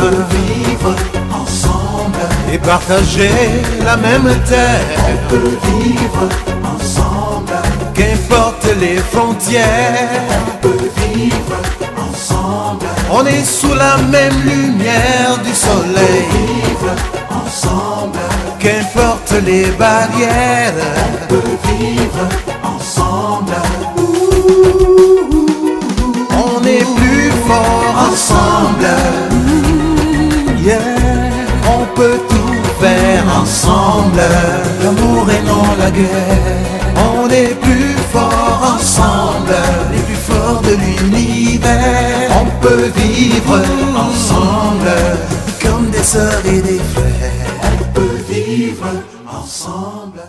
peut vivre ensemble et partager la même terre. On peut vivre ensemble, Qu'importe les frontières, on peut vivre ensemble, on est sous la même lumière du soleil. vivre ensemble, Qu'importe les barrières, on peut vivre ensemble, on est plus fort ensemble, On peut tout faire ensemble. L'amour et non la guerre. On est plus fort ensemble, les plus forts de l'univers. On peut vivre ensemble, comme des sœurs et des frères. on peut vivre ensemble.